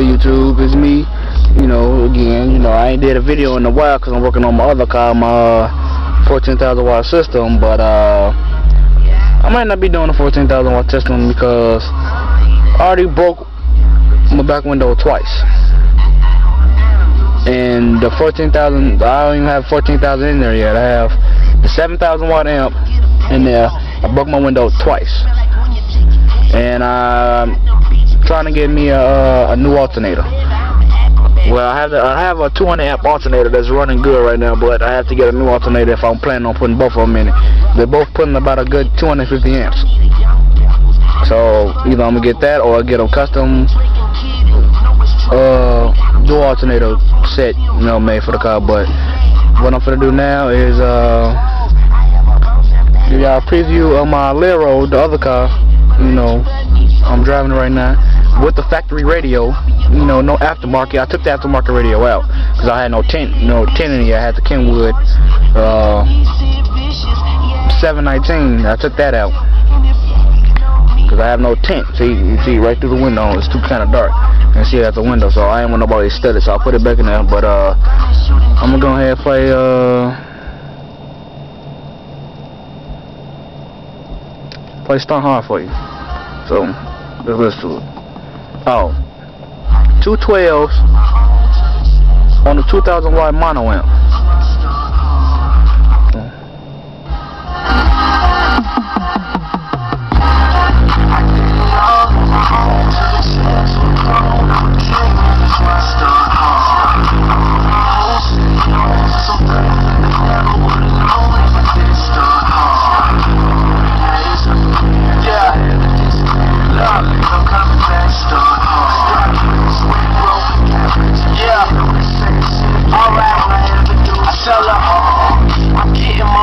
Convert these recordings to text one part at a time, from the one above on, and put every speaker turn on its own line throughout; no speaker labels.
YouTube, it's me. You know, again, you know, I ain't did a video in a while because I'm working on my other car, my uh, 14,000 watt system, but uh, I might not be doing a 14,000 watt system because I already broke my back window twice. And the 14,000, I don't even have 14,000 in there yet. I have the 7,000 watt amp in there. I broke my window twice. And I'm trying to get me a, a new alternator. Well, I have the, I have a 200 amp alternator that's running good right now, but I have to get a new alternator if I'm planning on putting both of them in it. They're both putting about a good 250 amps. So either I'm gonna get that or I get a custom uh, dual alternator set, you know, made for the car. But what I'm gonna do now is uh, give y'all a preview of my Alero, the other car. You know, I'm driving right now with the factory radio. You know, no aftermarket. I took the aftermarket radio out because I had no tent, no tent in it. I had the Kenwood uh, 719. I took that out because I have no tent. See, you see right through the window. It's too kind of dark. And see out the window, so I ain't want nobody to study. So I'll put it back in there. But uh, I'm gonna go ahead and play uh, play Stunt Hard for you. So let's listen to it. Oh, two 12s on the 2000 watt mono amp.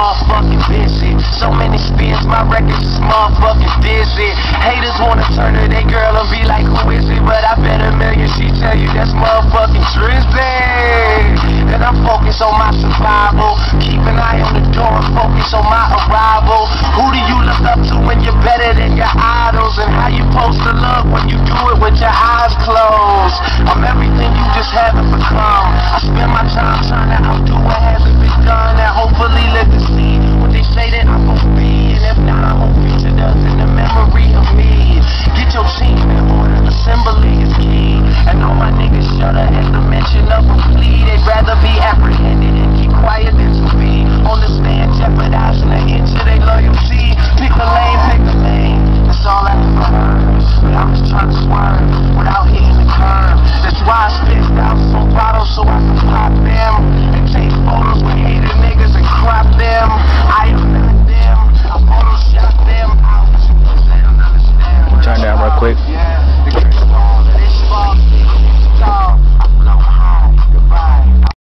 My fuckin' busy. So many spins, my records is motherfucking busy. Haters wanna turn to their girl and be like, who is it? But I bet a million she tell you that's motherfucking Drizzy. And I'm focused on my survival. Keep an eye on the door and focus on my arrival. Who do you look up to when you're better than your idols? And how you supposed to look
quick.